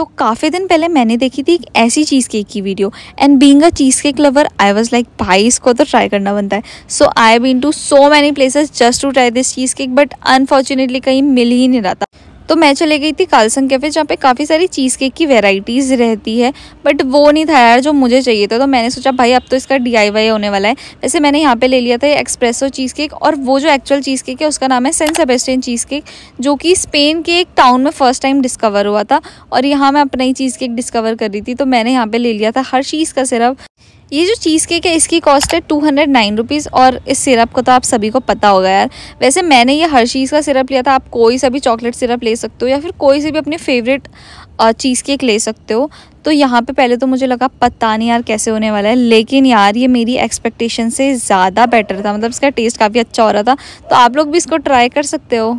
सो so, काफ़ी दिन पहले मैंने देखी थी एक ऐसी चीज़ केक की video and being a cheese cake lover I was like भाई इसको तो ट्राई करना बनता है. So I been to so many places just to try this cheese cake but unfortunately कहीं मिल ही नहीं रहा था. तो मैं चले गई थी कालसन कैफ़े, जहाँ पे काफ़ी सारी चीज़ केक की वेराइटीज़ रहती है। बट वो नहीं था यार जो मुझे चाहिए था तो मैंने सोचा, भाई, अब तो इसका डी होने वाला है। वैसे मैंने यहाँ पर ले लिया था एक्सप्रेसो चीज़ केक और वो जो एक्चुअल चीज़ केक है, उसका नाम है सेंट सेबेस्टियन चीज़ केक जो कि स्पेन के एक टाउन में फ़र्स्ट टाइम डिस्कवर हुआ था। और यहाँ मैं अपना ही चीज़ केक डिस्कवर कर रही थी तो मैंने यहाँ पर ले लिया था हर चीज़ का सिर्फ़ ये जो चीज़ केक है, इसकी कॉस्ट है टू हंड्रेड नाइन रुपीज़ और इस सिरप को तो आप सभी को पता होगा यार। वैसे मैंने ये हर चीज़ का सिरप लिया था, आप कोई सा भी चॉकलेट सिरप ले सकते हो या फिर कोई सी भी अपनी फेवरेट चीज़ केक ले सकते हो। तो यहाँ पे पहले तो मुझे लगा पता नहीं यार कैसे होने वाला है, लेकिन यार ये मेरी एक्सपेक्टेशन से ज़्यादा बेटर था। मतलब इसका टेस्ट काफ़ी अच्छा हो रहा था। तो आप लोग भी इसको ट्राई कर सकते हो।